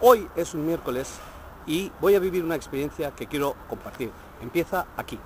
Hoy es un miércoles y voy a vivir una experiencia que quiero compartir. Empieza aquí.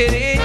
It is.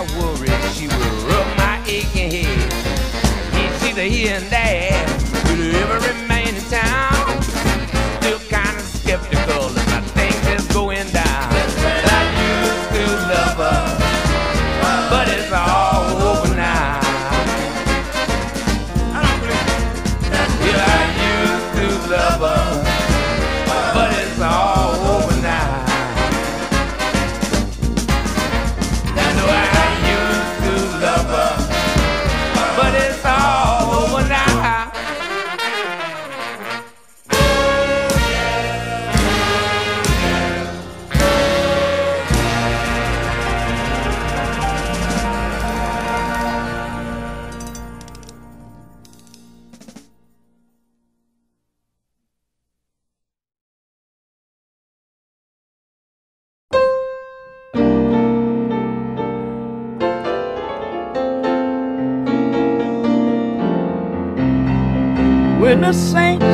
I will when the saints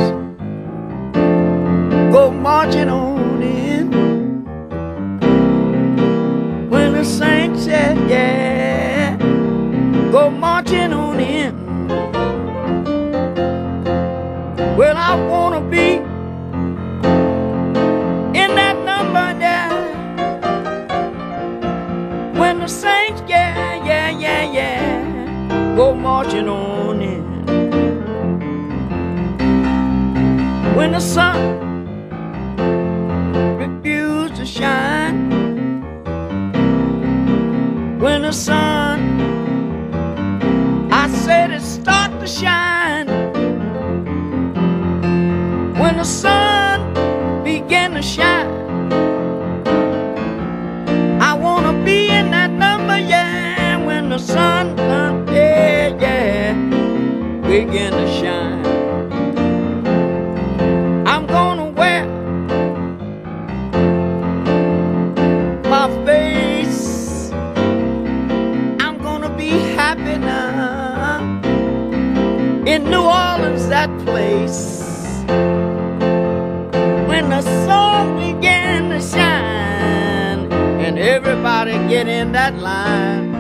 go marching on in. When the saints, yeah, yeah, go marching on in. Well, I wanna be in that number, yeah. When the saints, yeah, yeah, yeah, yeah, go marching on When the sun refused to shine, when the sun, I said it start to shine. In New Orleans, that place. When the sun began to shine and everybody get in that line,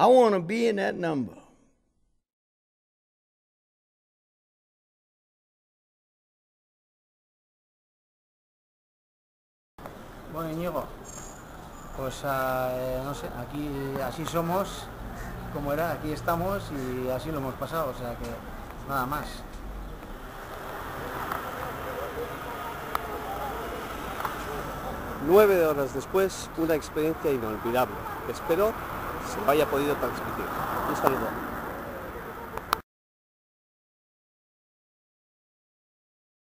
I want to be in that number. Bueno, Íñigo, pues eh, no sé, aquí así somos, como era, aquí estamos y así lo hemos pasado, o sea que nada más. Nueve horas después, una experiencia inolvidable, espero se lo haya podido transmitir. Un saludo.